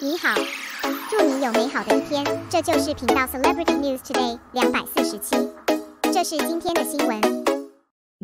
你好，祝你有美好的一天。这就是频道 Celebrity News Today 两百四十七，这是今天的新闻。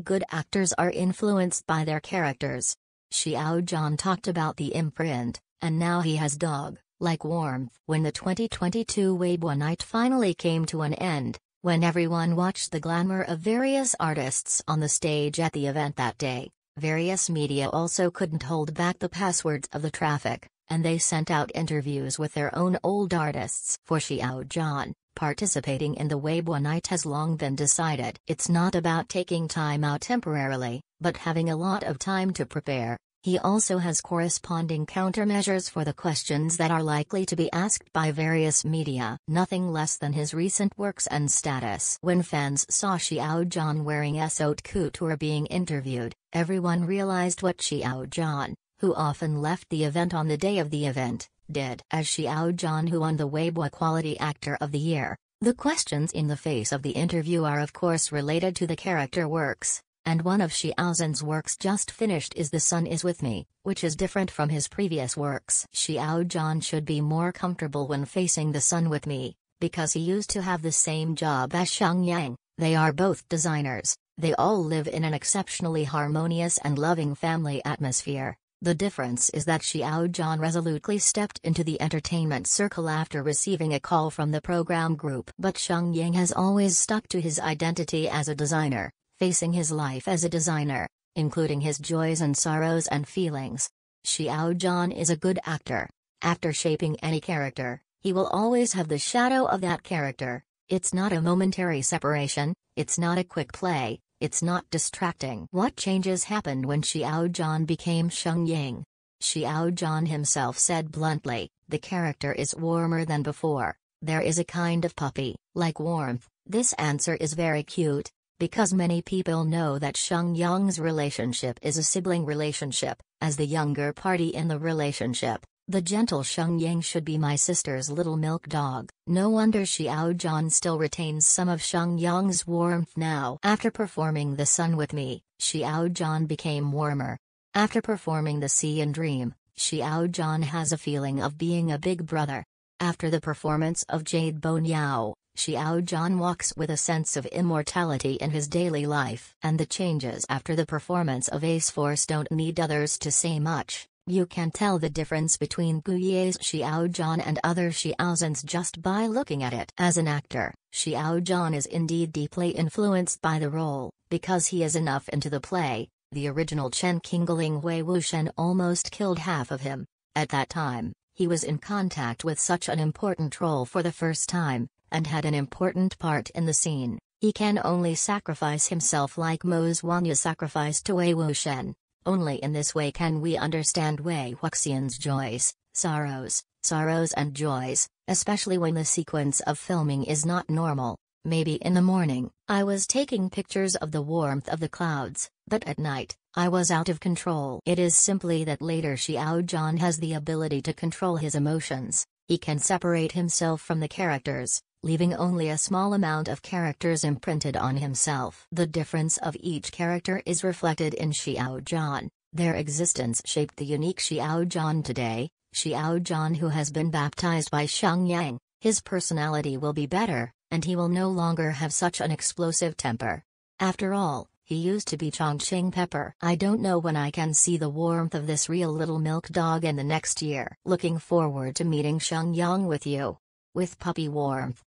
Good actors are influenced by their characters. Xiao Zhan talked about the imprint, and now he has dog like warmth. When the 2022 Weibo night finally came to an end, when everyone watched the glamour of various artists on the stage at the event that day, various media also couldn't hold back the passwords of the traffic and they sent out interviews with their own old artists. For Xiao Zhan, participating in the Weibo night has long been decided. It's not about taking time out temporarily, but having a lot of time to prepare. He also has corresponding countermeasures for the questions that are likely to be asked by various media. Nothing less than his recent works and status. When fans saw Xiao Zhan wearing S haute couture being interviewed, everyone realized what Xiao Zhan, who often left the event on the day of the event, did. As Xiao Zhan who won the Weibo Quality Actor of the Year, the questions in the face of the interview are of course related to the character works, and one of Xiao Zhan's works just finished is The Sun Is With Me, which is different from his previous works. Xiao Zhan should be more comfortable when facing The Sun With Me, because he used to have the same job as Sheng Yang, they are both designers, they all live in an exceptionally harmonious and loving family atmosphere. The difference is that Xiao Zhan resolutely stepped into the entertainment circle after receiving a call from the program group. But Sheng Yang has always stuck to his identity as a designer, facing his life as a designer, including his joys and sorrows and feelings. Xiao Zhan is a good actor. After shaping any character, he will always have the shadow of that character. It's not a momentary separation, it's not a quick play, it's not distracting. What changes happened when Xiao Zhan became Sheng Yang? Xiao Zhan himself said bluntly, the character is warmer than before, there is a kind of puppy, like warmth. This answer is very cute, because many people know that Sheng Yang's relationship is a sibling relationship, as the younger party in the relationship. The gentle Sheng Yang should be my sister's little milk dog. No wonder Xiao Zhan still retains some of Sheng Yang's warmth now. After performing The Sun with Me, Xiao Zhan became warmer. After performing The Sea and Dream, Xiao Zhan has a feeling of being a big brother. After the performance of Jade Bone Yao, Xiao Zhan walks with a sense of immortality in his daily life. And the changes after the performance of Ace Force don't need others to say much. You can tell the difference between Gu Yiye's Xiao Zhan and other Xiao Zhans just by looking at it. As an actor, Xiao Zhan is indeed deeply influenced by the role, because he is enough into the play. The original Chen Qingling Wei Wuxian almost killed half of him. At that time, he was in contact with such an important role for the first time, and had an important part in the scene. He can only sacrifice himself like Mo Xuanyu sacrificed to Wei Wuxian. Only in this way can we understand Wei Wuxian's joys, sorrows, sorrows and joys, especially when the sequence of filming is not normal. Maybe in the morning, I was taking pictures of the warmth of the clouds, but at night, I was out of control. It is simply that later Xiao Zhan has the ability to control his emotions. He can separate himself from the characters, leaving only a small amount of characters imprinted on himself. The difference of each character is reflected in Xiao Zhan. Their existence shaped the unique Xiao Zhan today, Xiao Zhan who has been baptized by Sheng Yang. His personality will be better, and he will no longer have such an explosive temper. After all, he used to be Chongqing Pepper. I don't know when I can see the warmth of this real little milk dog in the next year. Looking forward to meeting Sheng Yang with you. With puppy warmth.